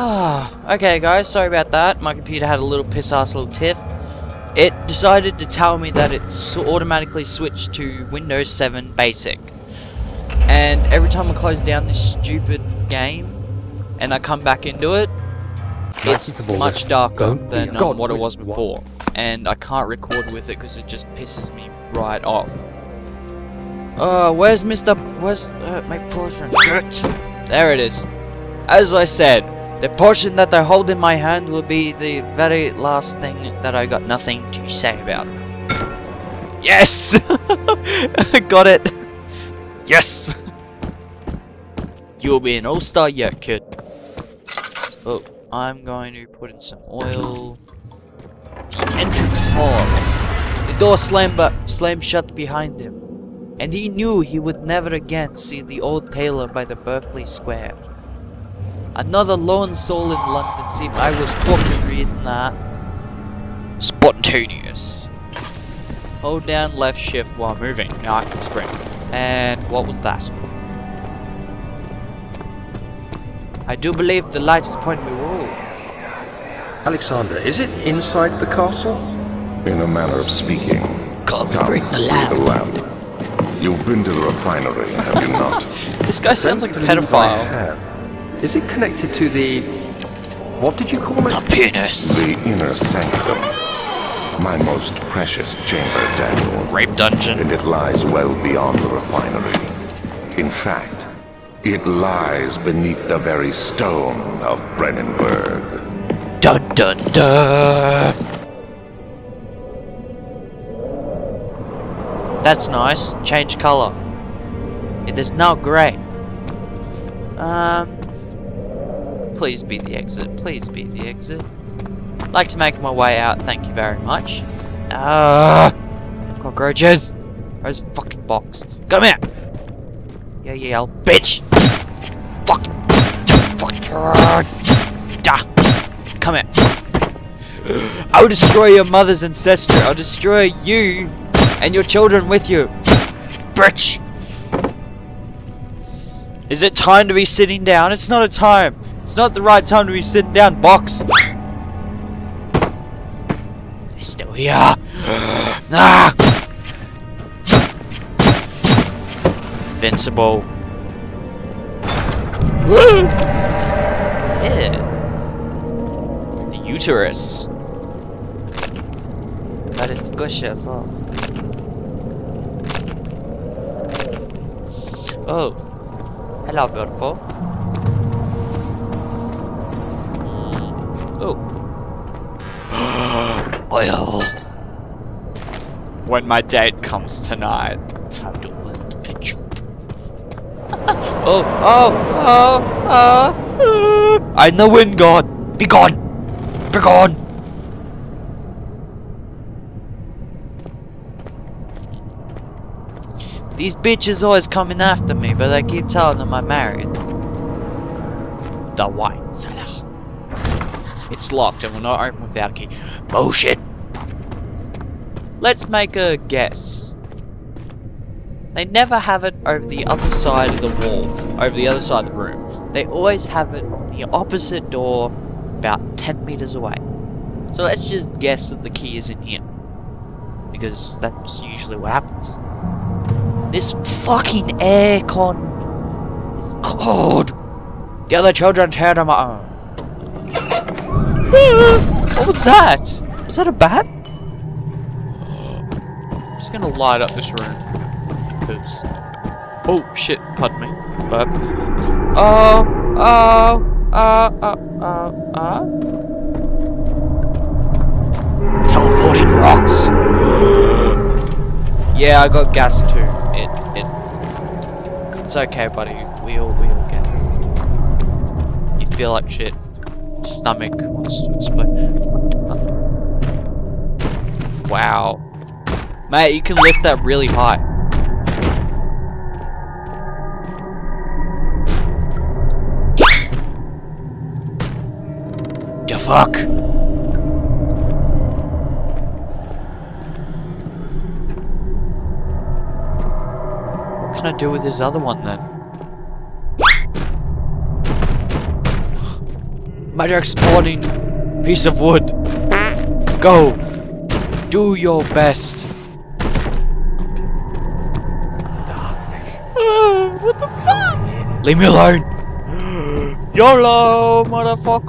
Ah, okay guys, sorry about that. My computer had a little piss ass little tiff. It decided to tell me that it's automatically switched to Windows 7 Basic. And every time I close down this stupid game and I come back into it, it's much darker than um, what it was before. And I can't record with it because it just pisses me right off. Uh, where's Mr. Where's uh, my portion? There it is. As I said, the portion that I hold in my hand will be the very last thing that I got nothing to say about. Yes! got it! Yes! You'll be an all-star yet, kid. Oh, I'm going to put in some oil. The entrance hall. The door slammed, slammed shut behind him. And he knew he would never again see the old tailor by the Berkeley Square. Another lone soul in London seemed I was fucking reading that. Spontaneous. Hold down left shift while moving. Now I can sprint. And what was that? I do believe the light is pointing me. Whoa. Alexander, is it inside the castle? In a manner of speaking. Come, bring the lamp. The lamp. You've been to the refinery, have you not? This guy sounds like a Don't I pedophile. Have. Is it connected to the... What did you call it? The penis. The inner sanctum. My most precious chamber, Daniel. Rape dungeon. And it lies well beyond the refinery. In fact, it lies beneath the very stone of Brennenburg. Dun dun dun. That's nice. Change color. It is now grey. Um. Please be the exit. Please be the exit. Like to make my way out. Thank you very much. Ah, cockroaches. Where's fucking box? Come here. Yeah, yeah, I'll bitch. Fuck. Fuck. Da. Come here. I'll destroy your mother's ancestry. I'll destroy you and your children with you. Bitch. Is it time to be sitting down? It's not a time. It's not the right time to be sitting down, box. They're still here. ah. Invincible. Woo! Yeah. The uterus. That is squishy as well. Oh. Hello, beautiful. Oh. Oil. When my date comes tonight, time to oil the up. oh, oh, oh, oh, I know wind god. Be gone. Be gone. These bitches always coming after me, but I keep telling them I'm married. The white cellar. It's locked and will not open without a key. Bullshit! Let's make a guess. They never have it over the other side of the wall, over the other side of the room. They always have it on the opposite door, about 10 meters away. So let's just guess that the key is in here. Because that's usually what happens. This fucking aircon is cold. The other children's head on my own. What was that? Was that a bat? I'm just gonna light up this room. Because... Oh, shit, pardon me. But... Oh, oh, uh, uh, uh, uh... Teleporting rocks! yeah, I got gas too. It, it... It's okay, buddy. We all, we all get it. You feel like shit. Stomach wants to explode. Wow. Mate, you can lift that really high. The fuck? What can I do with this other one then? Matter spawning piece of wood. Go. Do your best. what the fuck? Leave me alone. YOLO, motherfuckers.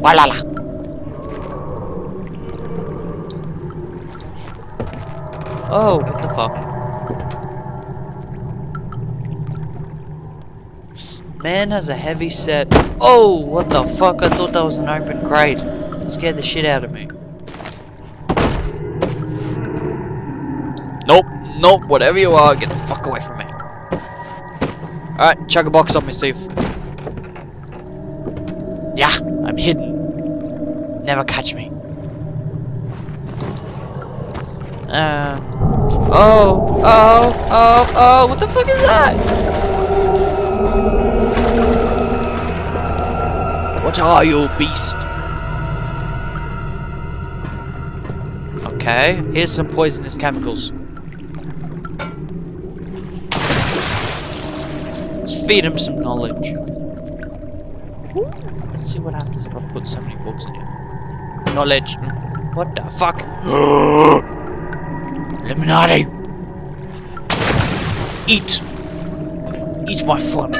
Walala. Oh, what the fuck? Man has a heavy set. Oh, what the fuck? I thought that was an open crate. It scared the shit out of me. Nope, nope, whatever you are, get the fuck away from me. Alright, chuck a box on me, if... Yeah, I'm hidden. Never catch me. Um. Oh, oh, oh, oh, what the fuck is that? You, beast? Okay, here's some poisonous chemicals. Let's feed him some knowledge. Let's see what happens if I put so many books in here. Knowledge. Hmm. What the fuck? Illuminati! Eat! Eat my foot!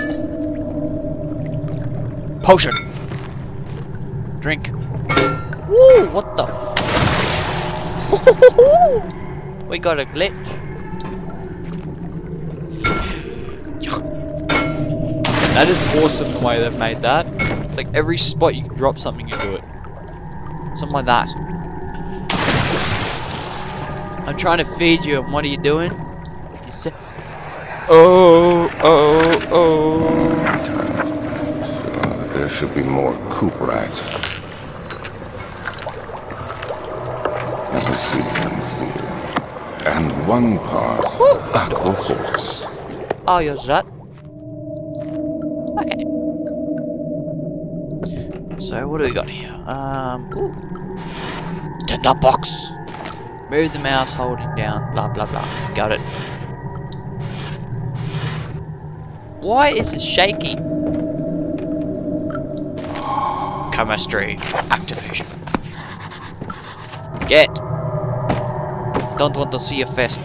Potion! Drink. Woo! What the We got a glitch. That is awesome the way they've made that. It's like every spot you can drop something into it. Something like that. I'm trying to feed you, and what are you doing? You say, oh, oh, oh. Uh, there should be more coop rats. And one part aqua fortis. I'll use that. Okay. So what do we got here? Um, ooh. Tinderbox. Move the mouse holding down. Blah blah blah. Got it. Why is it shaking? Chemistry activation. Don't want to see your face.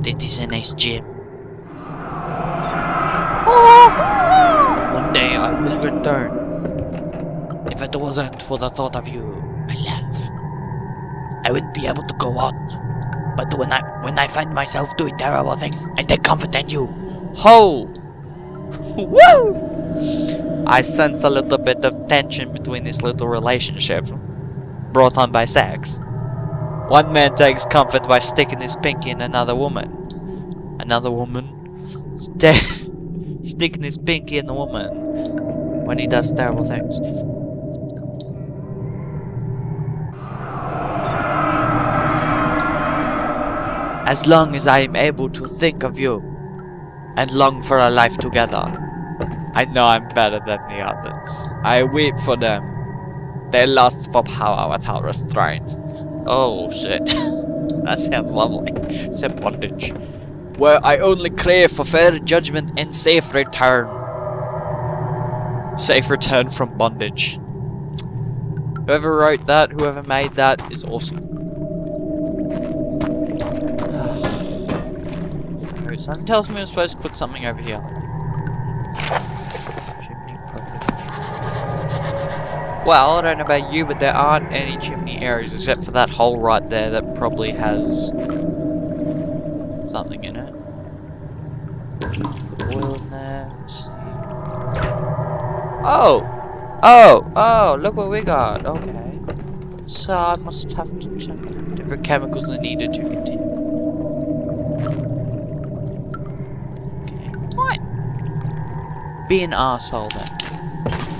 This is a nice gym. One day I will return. If it wasn't for the thought of you, my love, I would be able to go on. But when I when I find myself doing terrible things, I take comfort in you. Ho! Woo! I sense a little bit of tension between this little relationship, brought on by sex. One man takes comfort by sticking his pinky in another woman. Another woman st sticking his pinky in the woman when he does terrible things. As long as I am able to think of you and long for a life together, I know I'm better than the others. I weep for them. They lust for power without restraint. Oh shit. that sounds lovely. A bondage. Where I only crave for fair judgment and safe return. Safe return from bondage. Whoever wrote that, whoever made that is awesome. Something tells me I'm supposed to put something over here. Well, I don't know about you, but there aren't any chimney areas except for that hole right there that probably has something in it. Oil in there. Oh! Oh! Oh, look what we got. Okay. So I must have to check different chemicals are needed to continue. Okay. Fine. Be an asshole then.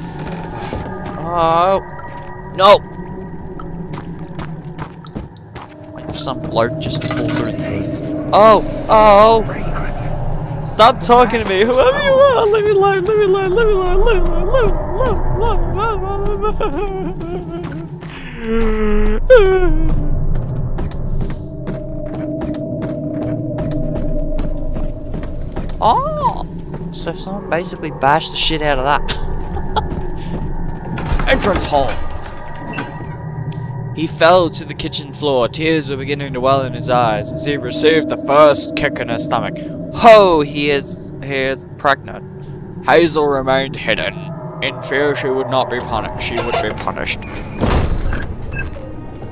Oh no! Wait for some bloke just to fall through. Oh! Oh! Stop talking to me, whoever you are! Leave me alone! Leave me alone! Leave me alone! Leave me alone! Leave me alone! Oh! So someone basically bashed the shit out of that. Entrance hall. He fell to the kitchen floor. Tears were beginning to well in his eyes as he received the first kick in his stomach. Ho! He is he is pregnant. Hazel remained hidden. In fear she would not be punished. She would be punished.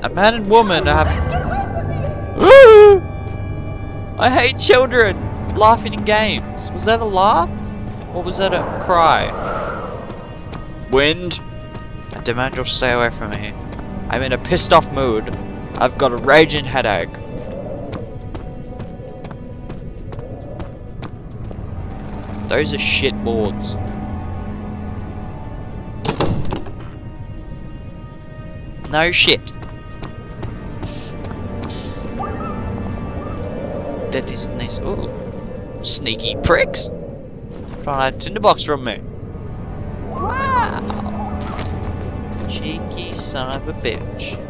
A man and woman have. I hate children laughing in games. Was that a laugh? Or was that a cry? Wind. I demand you'll stay away from me. I'm in a pissed off mood. I've got a raging headache. Those are shit boards. No shit. That is nice. Ooh. Sneaky pricks. Trying to tinderbox from me. Wow. Cheeky son of a bitch.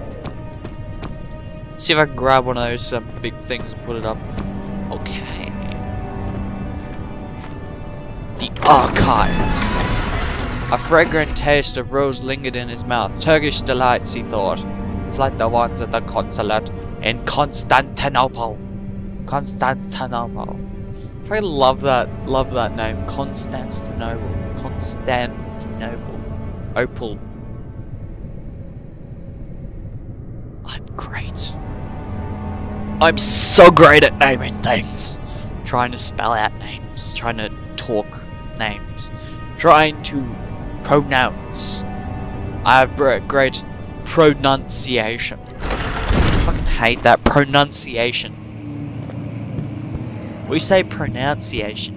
See if I can grab one of those um, big things and put it up. Okay. The archives. A fragrant taste of rose lingered in his mouth. Turkish delights, he thought. It's like the ones at the consulate in Constantinople. Constantinople. I love that, love that name. Constantinople. Constantinople. Opal. I'm great. I'm so great at naming things. Trying to spell out names. Trying to talk names. Trying to pronounce. I have great pronunciation. I fucking hate that pronunciation. We say pronunciation.